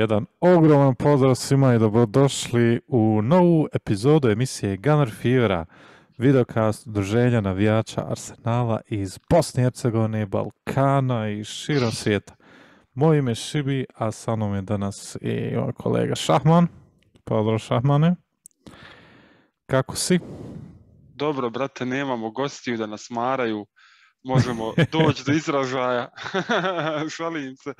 Jedan ogroman pozdrav svima i dobrodošli u novu epizodu emisije Gunner Fevera, videokast druženja navijača Arsenala iz Bosne i Hercegovine, Balkana i širom svijeta. Moje ime je Šibi, a sa mnom je danas i moj kolega Šahman. Pozdrav Šahmane. Kako si? Dobro, brate, nemamo gostiju da nas maraju možemo doći do izražaja. Šalim se.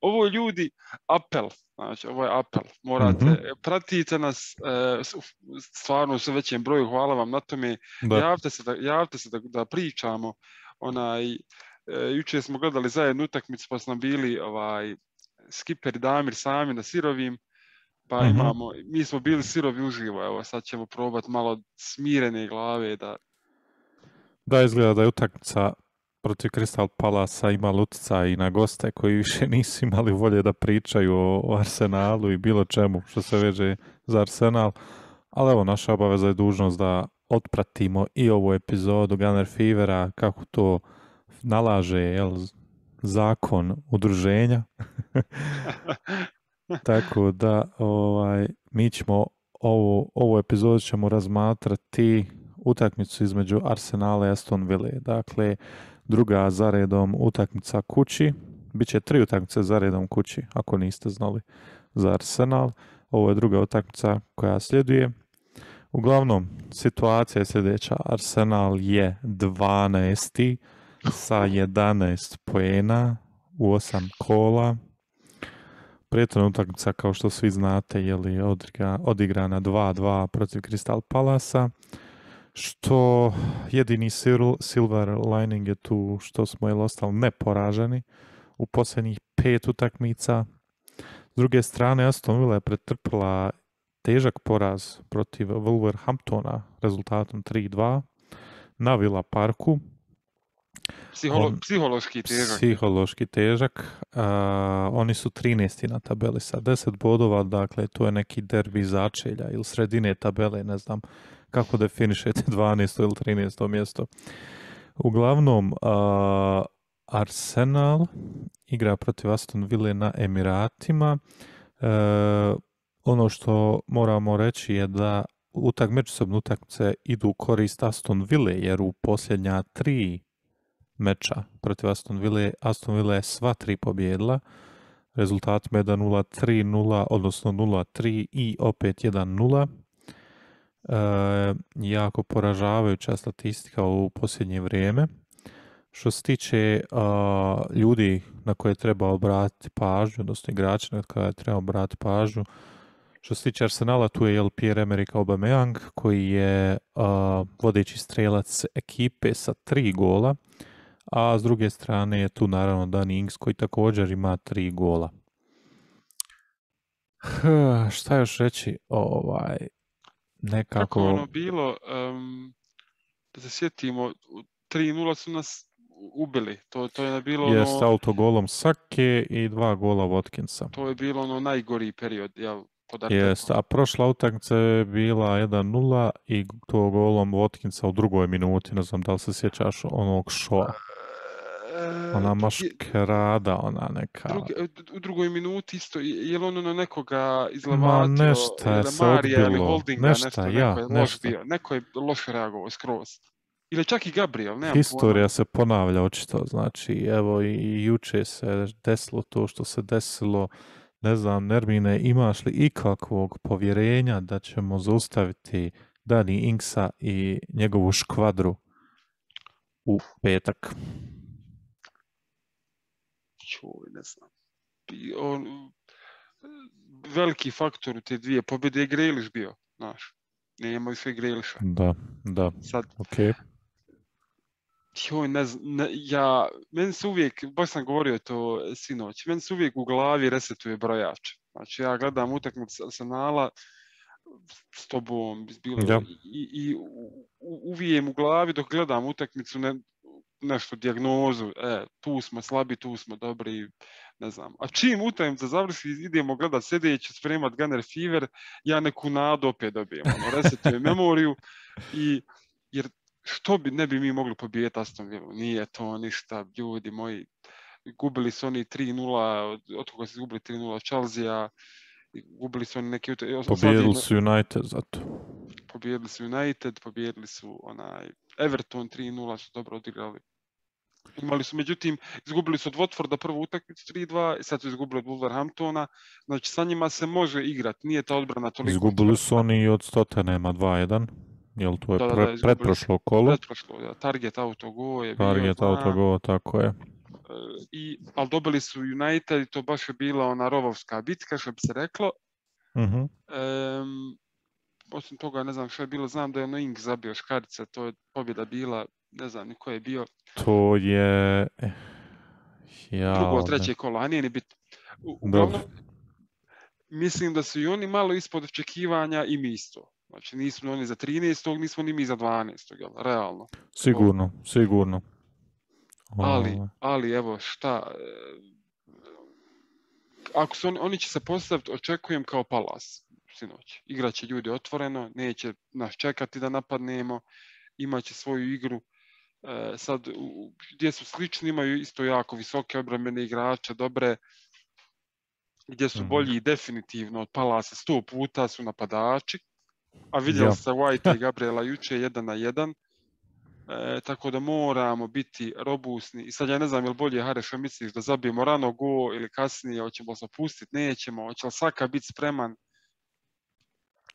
Ovo je ljudi apel. Znači, ovo je apel. Morate, mm pratite nas e, stvarno u sve većem broju. Hvala vam na tome. Javite se, da, javite se da, da pričamo. Onaj, e, jučer smo gledali zajednu utakmicu pa smo bili ovaj, Skipper i Damir sami na sirovim. Pa mhm. imamo, mi smo bili sirovi uživo, evo sad ćemo probati malo smirene glave da... Da, izgleda da je utakmica protiv Crystal Palasa imali utjecaj i na goste koji više nisu imali volje da pričaju o, Arsenalu i bilo čemu što se veže za Arsenal. Ali evo, naša obaveza je dužnost da otpratimo i ovu epizodu Gunner Fevera, kako to nalaže jel, zakon udruženja. Tako da ovaj, mi ćemo ovu, ovu epizodu ćemo razmatrati utakmicu između Arsenala i Aston Ville. Dakle, druga za redom utakmica kući. Biće tri utakmice za redom kući, ako niste znali, za Arsenal. Ovo je druga utakmica koja sljeduje. Uglavnom, situacija je sljedeća. Arsenal je 12. sa 11 poena u 8 kola. Prijetna utakmica, kao što svi znate, je li odigrana 2-2 protiv Crystal Palasa što jedini silver lining je tu što smo jel ostali neporaženi u posljednjih pet utakmica. S druge strane, Aston Villa je pretrpila težak poraz protiv Wolverhamptona rezultatom 3-2 na Villa Parku. psihološki težak. Psihološki težak. oni su 13. na tabeli sa 10 bodova, dakle to je neki derbi začelja ili sredine tabele, ne znam kako definišete 12. ili 13. mjesto. Uglavnom, uh, Arsenal igra protiv Aston Ville na Emiratima. ono što moramo reći je da utak, međusobne utakmice idu u korist Aston Ville, jer u posljednja tri meča protiv Aston Ville, Aston Ville je sva tri pobjedila. Rezultatima 1-0, 3-0, odnosno 0-3 i opet 1-0 e, jako poražavajuća statistika u posljednje vrijeme. Što se tiče ljudi na koje treba obratiti pažnju, odnosno igrača na koje treba obratiti pažnju, što se tiče Arsenala, tu je jel Pierre-Emerick Aubameyang, koji je vodeći strelac ekipe sa tri gola, a s druge strane je tu naravno Danny Ings koji također ima tri gola. šta još reći? Ovaj, nekako... Kako ono bilo, da se sjetimo, 3-0 su nas ubili. To, to je bilo Jest ono... autogolom Sake i dva gola Watkinsa. To je bilo ono najgori period, ja Jest, a prošla utakmica je bila 1-0 i to golom Watkinsa u drugoj minuti, ne znam da li se sjećaš onog šoa. Ona maškrada, ona neka... u drugoj minuti isto, je li ono na nekoga izlevatio, Ma nešta je se odbilo, Holdinga, nešta, ja, neko je nešta. Bio, neko je loš reagovao skroz. Ili čak i Gabriel, nemam Historija se ponavlja očito, znači, evo i juče se desilo to što se desilo, ne znam, Nermine, imaš li ikakvog povjerenja da ćemo zaustaviti Dani Inksa i njegovu škvadru u petak? Čuj, ne znam. On, veliki faktor u te dvije pobjede je Greliš bio, znaš. Nema sve Greliša. Da, da, Sad, ok. Joj, ne znam, ja, meni se uvijek, baš sam govorio to sinoć, meni se uvijek u glavi resetuje brojač. Znači ja gledam utakmicu Arsenala s tobom, bilo, i, i uvijem u glavi dok gledam utakmicu, ne, nešto dijagnozu, e, tu smo slabi, tu smo dobri, ne znam. A čim utakmica završi, idemo gledat sljedeće, spremat Gunner Fever, ja neku nadu opet dobijem, ono, resetujem memoriju i, jer što bi, ne bi mi mogli pobijeti Aston Villa, nije to ništa, ljudi moji, gubili su oni 3-0, od, od koga su izgubili 3-0 od Chelsea, gubili su oni neki... Pobijedili su United zato. Pobijedili su United, pobijedili su onaj Everton 3-0 su dobro odigrali. Imali su, međutim, izgubili su od Watforda prvu utakmicu 3-2, sad su izgubili od Wolverhamptona, znači sa njima se može igrati, nije ta odbrana toliko... Izgubili su oni i od Tottenhama 2-1, jel to je da, pre, da, pretprošlo kolo? Pretprošlo, da, Target Autogo je bio... Target Autogo, tako je. I, ali dobili su United i to baš je bila ona rovovska bitka, što bi se reklo. Uh-huh. Um, osim toga, ne znam što je bilo, znam da je Noing zabio Škarica, to je pobjeda bila, ne znam ni ko je bio. To je... Eh, ja, Drugo, treće kolo, a nije ni bit. Uglavnom, mislim da su i oni malo ispod očekivanja i mi isto. Znači nismo oni za 13. nismo ni mi za 12. Jel? Realno. Sigurno, sigurno. Ali, ovaj. ali evo šta, ako su oni, oni će se postaviti, očekujem kao palas sinoć. Igraće ljudi otvoreno, neće nas čekati da napadnemo, imaće svoju igru. E, sad, u, gdje su slični, imaju isto jako visoke obrambene igrače, dobre, gdje su bolji mm. definitivno od Palasa sto puta su napadači, a vidjeli ja. ste White i Gabriela juče jedan na jedan, E, tako da moramo biti robusni. I sad ja ne znam je li bolje, Hare, što misliš, da zabijemo rano go ili kasnije, hoćemo se pustiti, nećemo, hoće li svaka biti spreman?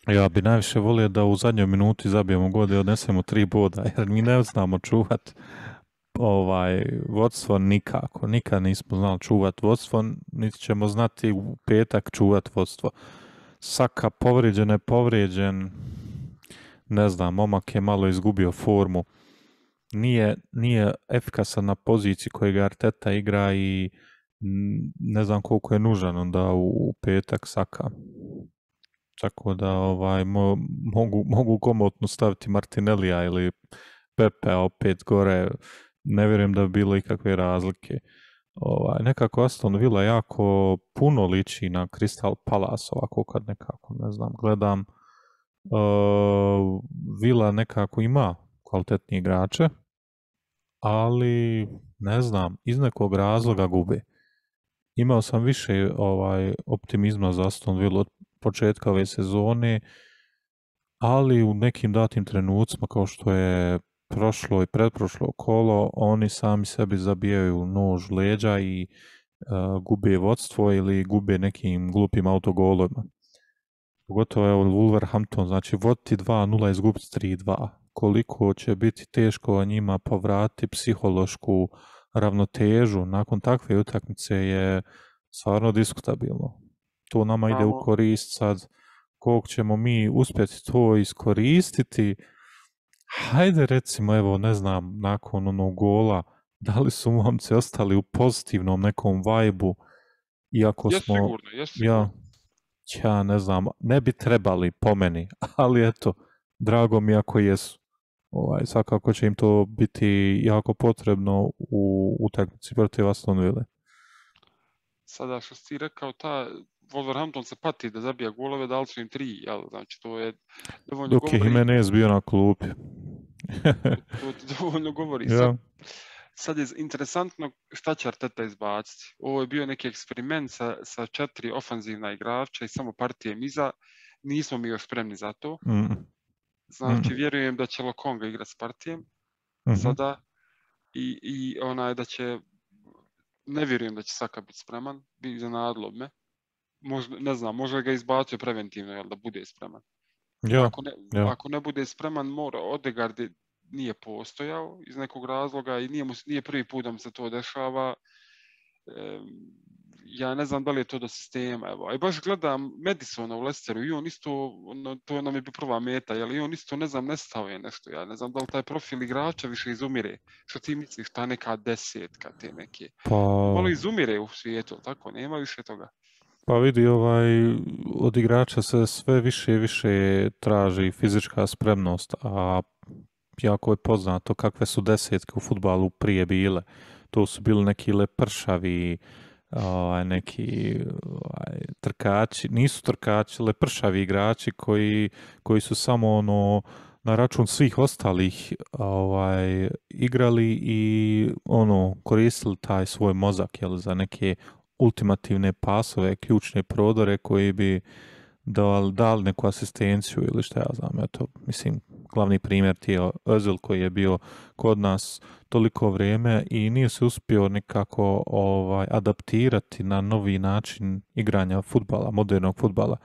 Ja bi najviše volio da u zadnjoj minuti zabijemo god i odnesemo tri boda, jer mi ne znamo čuvat ovaj vodstvo nikako. Nikad nismo znali čuvat vodstvo, niti ćemo znati u petak čuvat vodstvo. Saka povrijeđen je povrijeđen, ne znam, momak je malo izgubio formu nije, nije efikasan na poziciji kojeg Arteta igra i ne znam koliko je nužan onda u, u petak Saka. Tako da ovaj, mo, mogu, mogu komotno staviti Martinellija ili Pepe opet gore. Ne vjerujem da bi bilo ikakve razlike. Ovaj, nekako Aston Villa jako puno liči na Crystal Palace ovako kad nekako, ne znam, gledam. Uh, Villa nekako ima kvalitetni igrače, ali ne znam, iz nekog razloga gube. Imao sam više ovaj optimizma za Aston Villa početka ove sezone, ali u nekim datim trenucima kao što je prošlo i predprošlo kolo, oni sami sebi zabijaju nož leđa i uh, gube vodstvo ili gube nekim glupim autogolovima. Pogotovo je Wolverhampton, znači voditi 2-0 izgubiti 3-2 koliko će biti teško njima povrati psihološku ravnotežu nakon takve utakmice je stvarno diskutabilno. To nama ide u korist sad koliko ćemo mi uspjeti to iskoristiti. Hajde recimo, evo, ne znam, nakon onog gola, da li su momci ostali u pozitivnom nekom vajbu, iako jes smo... Sigurno, jes. Ja, ja ne znam, ne bi trebali po meni, ali eto, drago mi ako jesu. Ovaj, svakako će im to biti jako potrebno u utakmici protiv Aston Villa. Sada što si rekao, ta Wolverhampton se pati da zabija golove, dali su im tri, jel? Znači to je dovoljno Dok govori. je Jimenez bio na klupi. to ti dovoljno govori. Ja. Sad, sad je interesantno šta će Arteta izbaciti. Ovo je bio neki eksperiment sa, sa četiri ofanzivna igrača i samo partijem iza. Nismo mi još spremni za to. Mm. Znači, mm. vjerujem da će Lokonga igrati s partijem mm-hmm. sada i, i onaj da će ne vjerujem da će Saka biti spreman, bi iznenadilo me. Možda, ne znam, možda ga izbacio preventivno, jel da bude spreman. Ja, ako, ne, ja. ako ne bude spreman, mora Odegaard nije postojao iz nekog razloga i nije, mu, nije prvi put da mu se to dešava. E, ja ne znam da li je to do sistema. Evo. I baš gledam Madisona u Leicesteru i on isto, ono, to nam je bi prva meta, jel? i on isto, ne znam, nestao je nešto. Ja ne znam da li taj profil igrača više izumire. Što ti misliš, ta neka desetka, te neke. Pa... Malo izumire u svijetu, tako? Nema više toga. Pa vidi, ovaj, od igrača se sve više i više traži fizička spremnost, a jako je poznato kakve su desetke u futbalu prije bile. To su bili neki lepršavi, ovaj, neki ovaj, trkači, nisu trkači, lepršavi igrači koji, koji su samo ono na račun svih ostalih ovaj, igrali i ono koristili taj svoj mozak jel, za neke ultimativne pasove, ključne prodore koji bi dali, dali neku asistenciju ili šta ja znam, eto, mislim, glavni primjer ti je Özil koji je bio kod nas toliko vrijeme i nije se uspio nekako ovaj, adaptirati na novi način igranja futbala, modernog futbala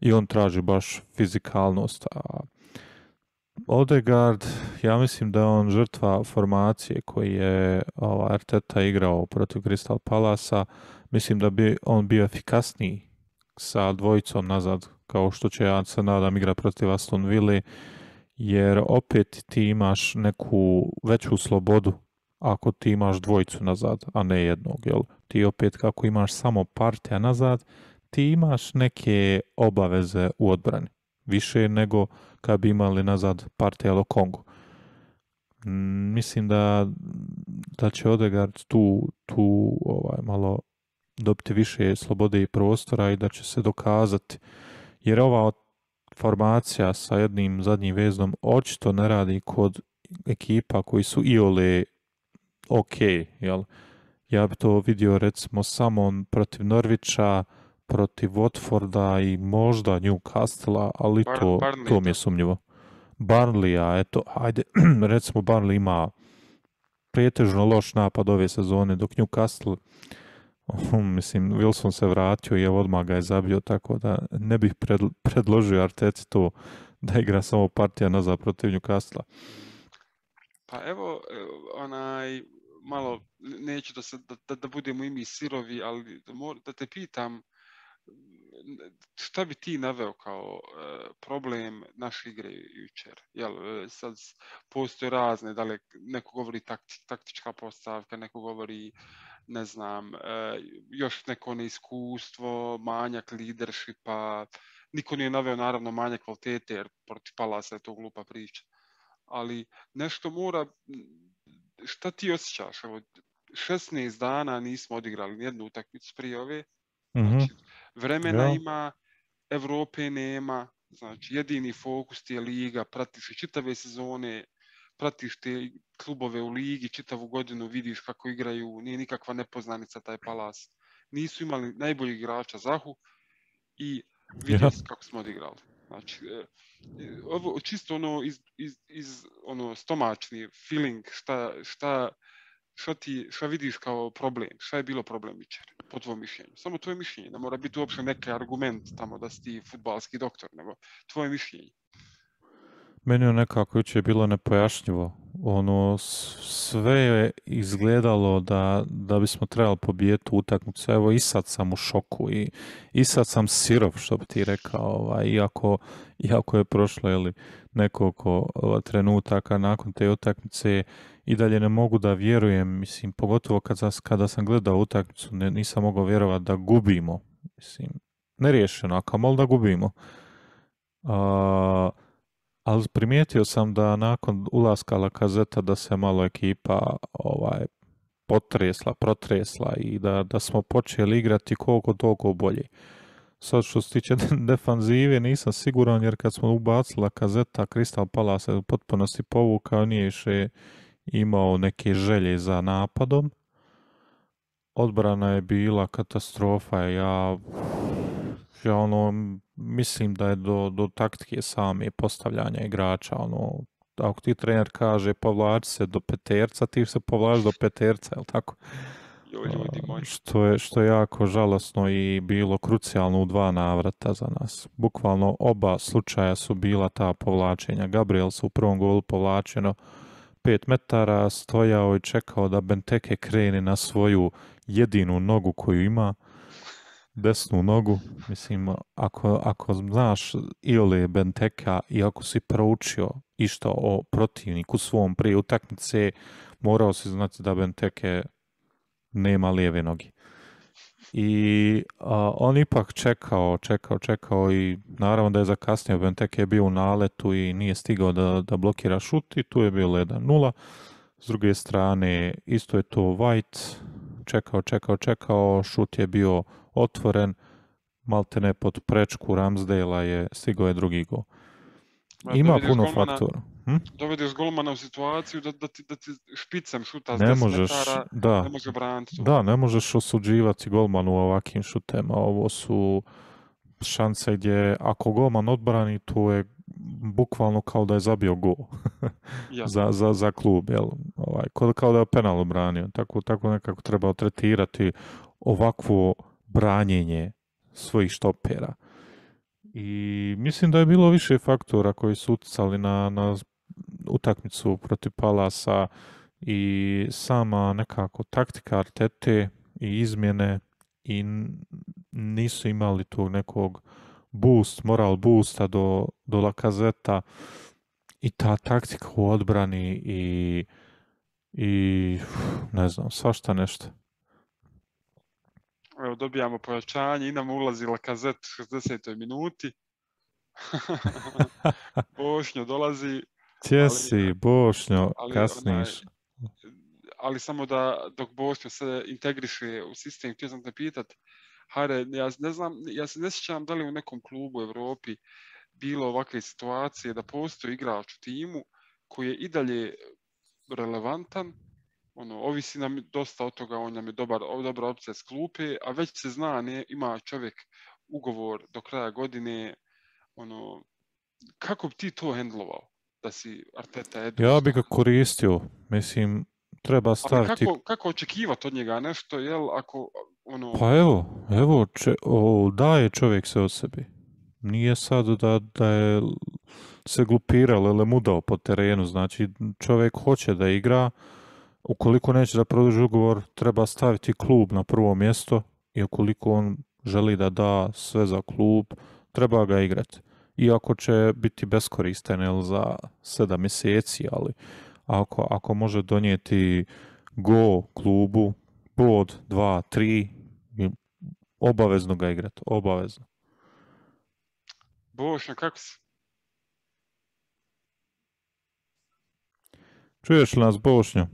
i on traži baš fizikalnost, a Odegaard, ja mislim da je on žrtva formacije koji je ovaj, Arteta igrao protiv Crystal Palasa. Mislim da bi on bio efikasniji sa dvojicom nazad, kao što će ja se nadam igra protiv Aston Villa, jer opet ti imaš neku veću slobodu ako ti imaš dvojicu nazad, a ne jednog, jel? Ti opet kako imaš samo partija nazad, ti imaš neke obaveze u odbrani. Više nego kad bi imali nazad partija Kongo. Mislim da, da će Odegaard tu, tu ovaj, malo dobiti više slobode i prostora i da će se dokazati. Jer ova formacija sa jednim zadnjim veznom očito ne radi kod ekipa koji su iole ok, jel? Ja bi to vidio recimo samo protiv Norvića, protiv Watforda i možda Newcastle, ali to, to mi je sumnjivo. Barnleya, eto, ajde, recimo Barnley ima pretežno loš napad ove sezone, dok Newcastle mislim, Wilson se vratio i odmah ga je zabio, tako da ne bih predložio Arteci to da igra samo partija nazad protiv Newcastle. Pa evo, e, onaj, malo, neću da, se, da, da budemo i mi sirovi, ali da te pitam, šta bi ti naveo kao e, problem naše igre jučer? Jel, e, sad postoje razne, da li neko govori taktička postavka, neko govori ne znam, e, još neko neiskustvo, manjak leadershipa, niko nije naveo naravno manje kvalitete jer protiv Palasa je to glupa priča. Ali nešto mora, šta ti osjećaš? Evo, 16 dana nismo odigrali nijednu utakmicu prije ove. mm vremena ima, Evrope nema, znači jedini fokus je liga, pratiš čitave sezone, pratiš te klubove u ligi, čitavu godinu vidiš kako igraju, nije nikakva nepoznanica taj palas. Nisu imali najboljih igrača Zahu i vidio kako smo odigrali. Znači, e, ovo čisto ono iz, iz, iz ono stomačni feeling šta, šta, šta, ti, šta vidiš kao problem, šta je bilo problem jučer, po tvojom mišljenju. Samo tvoje mišljenje, ne mora biti uopće neki argument tamo da si ti futbalski doktor, nego tvoje mišljenje. Meni je nekako jučer bilo nepojašnjivo. Ono, sve je izgledalo da, da bismo trebali pobijeti utakmicu. Evo i sad sam u šoku i, i sad sam sirov, što bi ti rekao, ovaj, iako, iako je prošlo ili nekoliko ovaj, trenutaka nakon te utakmice i dalje ne mogu da vjerujem, mislim, pogotovo kada, kada sam gledao utakmicu, ne, nisam mogao vjerovati da gubimo, mislim, neriješeno, a kamol da gubimo. Uh, ali primijetio sam da nakon ulaska Lakazeta da se malo ekipa ovaj potresla, protresla i da, da smo počeli igrati koliko toliko bolje. Sad što se tiče defanzive nisam siguran jer kad smo ubacili Lakazeta, Crystal Palace u potpunosti povukao, nije še imao neke želje za napadom. Odbrana je bila katastrofa, ja ja ono, mislim da je do, do taktike same postavljanja igrača, ono, ako ti trener kaže povlači se do peterca, ti se povlači do peterca, jel tako? Što je, što je jako žalosno i bilo krucijalno u dva navrata za nas. Bukvalno oba slučaja su bila ta povlačenja. Gabriel se u prvom golu povlačeno pet metara, stojao i čekao da Benteke krene na svoju jedinu nogu koju ima desnu nogu. Mislim, ako, ako znaš Iole Benteka i ako si proučio išto o protivniku svom prije utakmice, morao si znati da Benteke nema lijeve noge. I on ipak čekao, čekao, čekao i naravno da je zakasnio. Benteke je bio u naletu i nije stigao da, da blokira šut i tu je bilo 1-0. S druge strane, isto je to White, čekao, čekao, čekao, šut je bio otvoren, malte ne pod prečku Ramsdale je stigao je drugi gol. Ima puno golmana- faktora. Hm? Dovedeš golmana u situaciju da, da, ti, da ti špicem šuta s Ne 10 možeš, metara, da, ne može braniti. da, ne možeš osuđivati golmanu u ovakvim šutema. Ovo su šanse gdje ako golman odbrani, to je bukvalno kao da je zabio gol Ja. za, za, za klub, jel? Ovaj, kao, da je penal obranio. Tako, tako nekako treba tretirati ovakvo branjenje svojih štopera. I mislim da je bilo više faktora koji su utjecali na, na utakmicu protiv Palasa i sama nekako taktika Artete i izmjene i nisu imali tog nekog boost, moral boosta do, do Lakazeta i ta taktika u odbrani i, i ne znam, svašta nešto. Evo, dobijamo pojačanje i nam ulazi Lakazet u 60. minuti. Bošnjo dolazi, Česi, Bošnjo, ali kasniš. ali samo da dok Bošnjo se integriše u sistem, htio sam te pitat, Hare, ja ne znam, ja se ne sjećam da li u nekom klubu u Europi bilo ovakve situacije da postoji igrač u timu koji je i dalje relevantan, ono, ovisi nam dosta od toga, on nam je dobar, dobra opcija s klupe, a već se zna, ne, ima čovjek ugovor do kraja godine, ono, kako bi ti to hendlovao? Da si Arteta Edu Ja bi ga koristio, mislim, treba Ali staviti... kako, kako očekivati od njega nešto, jel, ako, ono, Pa evo, evo, če, o, daje čovjek se o sebi. Nije sad da, da je se glupirao ili mudao po terenu, znači čovjek hoće da igra, ukoliko neće da produži ugovor, treba staviti klub na prvo mjesto i ukoliko on želi da da sve za klub, treba ga igrati. Iako će biti beskoristan jel, za sedam mjeseci, ali ako, ako može donijeti go klubu, bod, dva, tri, obavezno ga igrati, obavezno. Bošnja, kako si? Čuješ li nas, Bošnjo?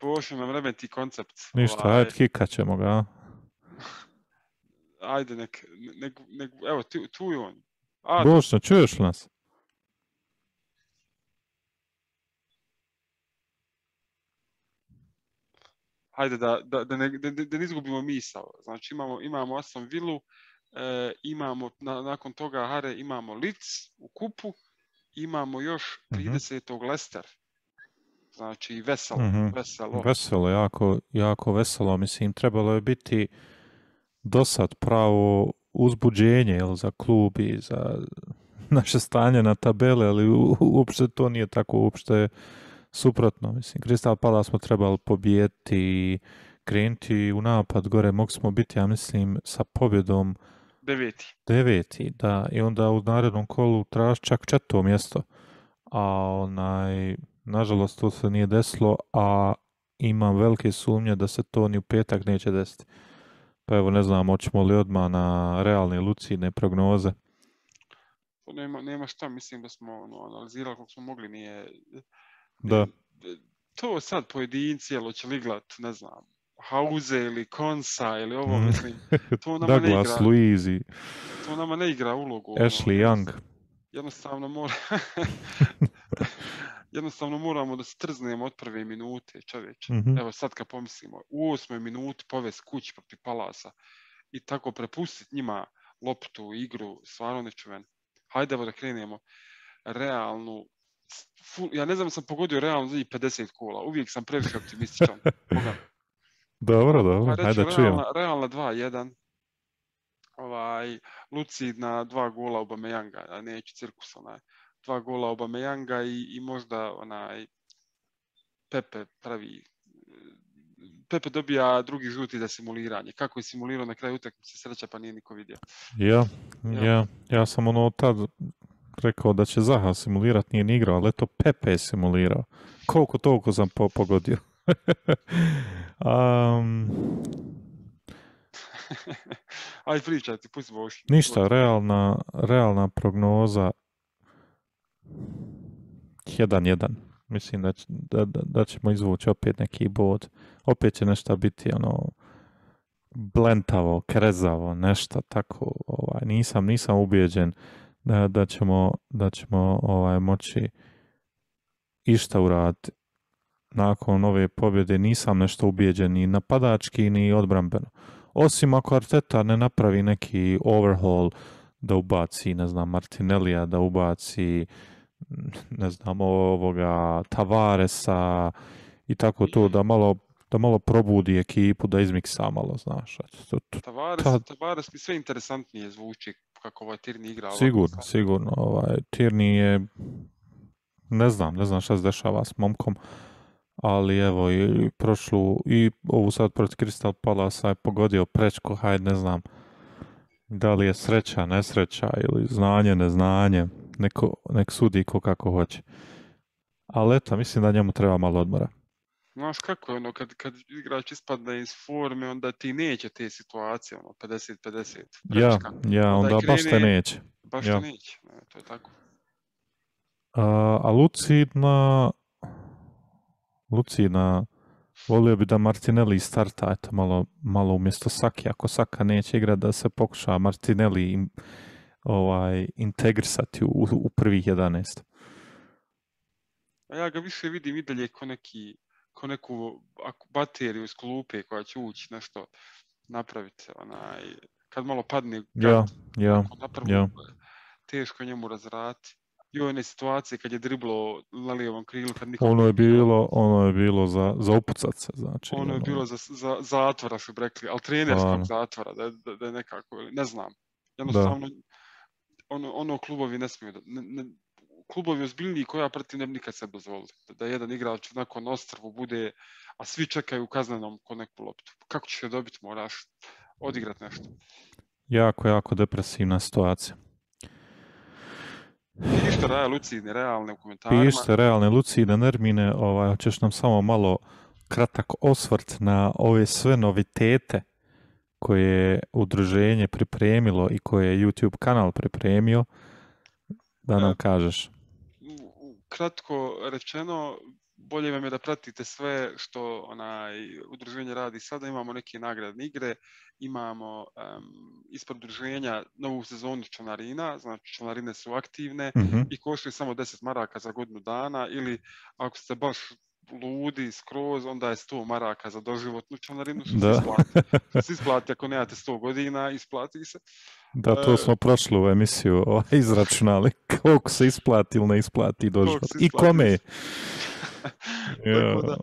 Bošnja nam remeti koncept. Ništa, ovaj, ajde, kikat ćemo ga, a? ajde, nek, nek, nek, evo, tu, tu je on. A, Bošnjo, čuješ li nas? ajde da, da, da, ne, da, da ne izgubimo misao. Znači imamo, imamo Aston Villu, e, imamo na, nakon toga Hare imamo Leeds u kupu, imamo još Mhm. 30. Leicester. Znači veselo, Mhm. veselo. Veselo, jako, jako veselo. Mislim, trebalo je biti do sad pravo uzbuđenje jel, za klub i za naše stanje na tabele, ali u- uopšte to nije tako, uopšte suprotno. Mislim, Crystal Palace smo trebali pobijediti i krenuti u napad gore. Mogli smo biti, ja mislim, sa pobjedom Deveti. deveti, da, i onda u narednom kolu traži čak četvrto mjesto. A onaj, nažalost, to se nije desilo, a imam velike sumnje da se to ni u petak neće desiti. Pa evo, ne znam, hoćemo li odmah na realne lucidne prognoze. To nema, nema šta, mislim da smo ono, analizirali koliko smo mogli, nije... Da, To sad pojedinci, jel hoće li igrat, ne znam, Hauze ili Konsa ili ovo, Mm. mislim, to nama ne Douglas, igra, Luiz i to nama ne igra ulogu. ono, Ashley Young. Jednostavno mora... Jednostavno moramo da se trznemo od prve minute, čovječe. Mhm. Evo sad kad pomislimo, u osmoj minuti povest kući protiv Palasa i tako prepustiti njima loptu, igru, stvarno nečuven. Hajde evo da krenemo realnu, full, ja ne znam sam pogodio realno zadnjih 50 kola, uvijek sam previše optimističan. Dobro, dobro, hajde da čujemo. realna, realna 2-1, ovaj, Lucid na dva gola Obameyanga, a neću cirkus, onaj, dva gola Obameyanga i, i možda onaj Pepe pravi Pepe dobija drugi žuti za simuliranje. Kako je simulirao na kraju utakmice sreća pa nije niko vidio. Ja, Ja. ja, ja sam ono tad rekao da će Zaha simulirat, nije ni igrao, ali eto Pepe je simulirao. Koliko toliko sam po- pogodio. Am, Aj pričaj ti, pusti Boši. ništa, realna, realna prognoza 1-1. Mislim da, da, da ćemo izvući opet neki bod. Opet će nešto biti ono blentavo, krezavo, nešto tako, ovaj, nisam, nisam ubijeđen da, da ćemo, da ćemo ovaj, moći išta uraditi. Nakon ove pobjede nisam nešto ubijeđen ni napadački ni odbrambeno. Osim ako Arteta ne napravi neki overhaul da ubaci, ne znam, Martinellija, da ubaci ne znam, ovoga Tavaresa i tako to, da malo da malo probudi ekipu, da izmiksa malo, znaš. Tavares, Tavares mi sve interesantnije zvuči kako ovaj Tirni igra. Sigurno, sigurno. Ovaj, Tirni je, ne znam, ne znam šta se dešava s momkom, ali evo i prošlu, i ovu sad protiv Crystal Palasa je pogodio prečko, hajde ne znam, da li je sreća, nesreća ili znanje, neznanje, neko, nek sudi ko kako hoće. Ali eto, mislim da njemu treba malo odmora. Znaš kako je ono, kad, kad igrač ispadne iz forme, onda ti neće te situacije, ono, 50-50. Ja, ja, onda, onda baš te neće. Baš ja. te neće, ne, to je tako. A, a Lucidna, Lucidna, volio bi da Martinelli starta, eto, malo, malo umjesto Saki, ako Saka neće igrati, da se pokuša Martinelli im, ovaj, integrisati u, u prvih 11. A ja ga više vidim i dalje ko neki ko neku bateriju iz klupe koja će ući nešto napraviti. Onaj, kad malo padne ja, ja, ja. teško njemu razrati. I one situacije kad je driblo na lijevom krilu kad ono je bilo, ono je bilo za, za upucat se, znači. Ono je ono- bilo za, za zatvora su rekli, ali trenerskog zatvora, da, da, da je nekako, ne znam. Jednostavno, ono, ono klubovi ne smiju, da, ne, ne, klubovi ozbiljniji koja protiv ne nikad se dozvolili. Da jedan igrač nakon ostrvu bude, a svi čekaju u kaznenom ko neku loptu. Kako ćeš je dobiti, moraš odigrati nešto. Jako, jako depresivna situacija. Pišite realne, lucidne, realne u komentarima. Pišite realne, lucidne, Nermine, ovaj, hoćeš nam samo malo kratak osvrt na ove sve novitete koje je udruženje pripremilo i koje je YouTube kanal pripremio, da nam kažeš kratko rečeno, bolje vam je da pratite sve što onaj udruženje radi sada. Imamo neke nagradne igre, imamo um, ispod udruženja novu sezonu članarina, znači članarine su aktivne mm-hmm. i koštaju samo 10 maraka za godinu dana ili ako ste baš ludi skroz, onda je 100 maraka za doživotnu članarinu, što da. se isplati. se isplati ako nemate 100 godina, isplati se. Da, to smo prošlu emisiju ovaj, izračunali. Koliko se isplati ili ne isplati doživot. I kome? Tako da,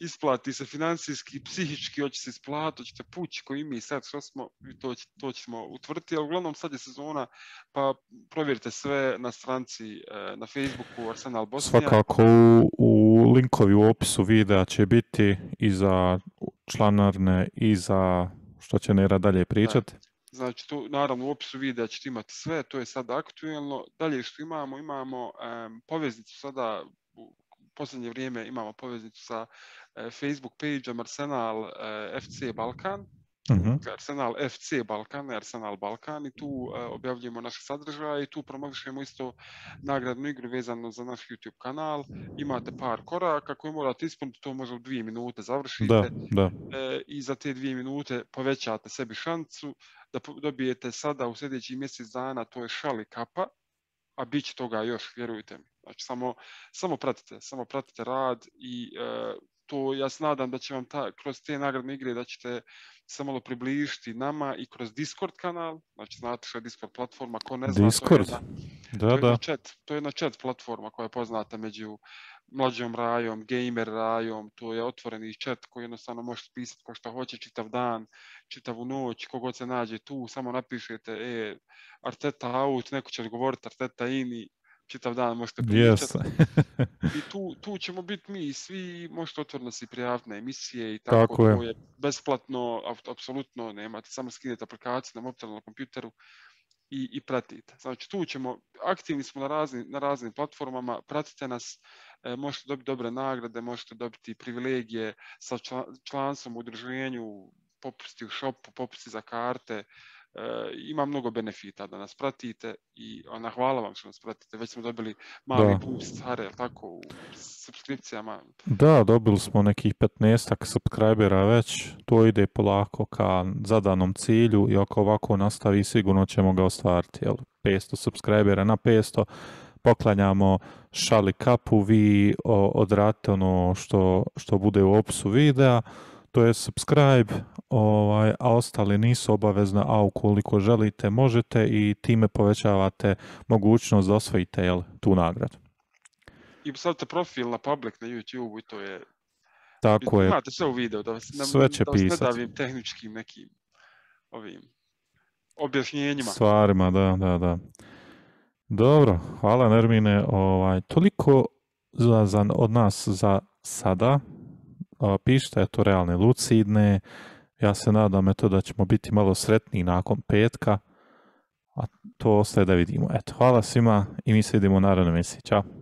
isplati se financijski, psihički, hoće se isplati, hoćete pući koji mi sad što smo, to, to ćemo utvrditi, ali uglavnom sad je sezona, pa provjerite sve na stranci e, na Facebooku Arsenal Bosnija. Svakako u, u linkovi u opisu videa će biti i za članarne i za što će Nera dalje pričati. Znači, tu, naravno, u opisu videa ćete imati sve, to je sad aktuelno. Dalje što imamo, imamo um, poveznicu sada, posljednje vrijeme imamo poveznicu sa uh, Facebook page Arsenal uh, FC Balkan. Uh-huh. Arsenal FC Balkan, Arsenal Balkan i tu uh, objavljujemo naše sadržaje i tu promovišemo isto nagradnu igru vezano za naš YouTube kanal. Imate par koraka koje morate ispuniti, to može u dvije minute završite da, da. Uh, i za te dvije minute povećate sebi šancu da dobijete sada u sljedećih mjesec dana, to je šali kapa, a bit će toga još, vjerujte mi. Znači, samo, samo pratite, samo pratite rad i e, to ja se nadam da će vam ta, kroz te nagradne igre da ćete se malo približiti nama i kroz Discord kanal, znači znate što je Discord platforma, ko ne zna, Discord. to je jedna, da, to je da. Chat, to je jedna chat platforma koja je poznata među mlađom rajom, gamer rajom, to je otvoreni chat koji jednostavno možete pisati ko što hoće čitav dan, čitavu noć, kogod se nađe tu, samo napišete e, Arteta out, neko će odgovoriti Arteta in i čitav dan možete pričati. Yes. I tu, tu ćemo biti mi svi, možete otvoreno si prijaviti na emisije i tako, tako, tako to je. je besplatno, apsolutno nemate, samo skinete aplikaciju na mobitelu, na kompjuteru i, i pratite. Znači tu ćemo, aktivni smo na, razni, na raznim platformama, pratite nas, e, možete dobiti dobre nagrade, možete dobiti privilegije sa članstvom u udruženju, popusti u shopu, popusti za karte, ima mnogo benefita da nas pratite i ona hvala vam što nas pratite. Već smo dobili mali boost, Hare, tako, u subskripcijama. Da, dobili smo nekih 15 subscribera već. To ide polako ka zadanom cilju i ako ovako nastavi sigurno ćemo ga ostvariti. Jel? 500 subscribera na 500 poklanjamo šali kapu, vi odradite ono što, što bude u opisu videa to je subscribe, ovaj, a ostali nisu obavezne, a ukoliko želite možete i time povećavate mogućnost da osvojite jel, tu nagradu. I stavite profil na public na YouTube i to je... Tako je. Imate sve u videu, da vas, sve će da vas ne davim tehničkim nekim ovim objašnjenjima. Stvarima, da, da, da. Dobro, hvala Nermine. Ovaj, toliko za, za, od nas za sada pišite to realne lucidne. Ja se nadam eto da ćemo biti malo sretniji nakon petka. A to ostaje da vidimo. Eto, hvala svima i mi se vidimo u narednoj emisiji. Ćao.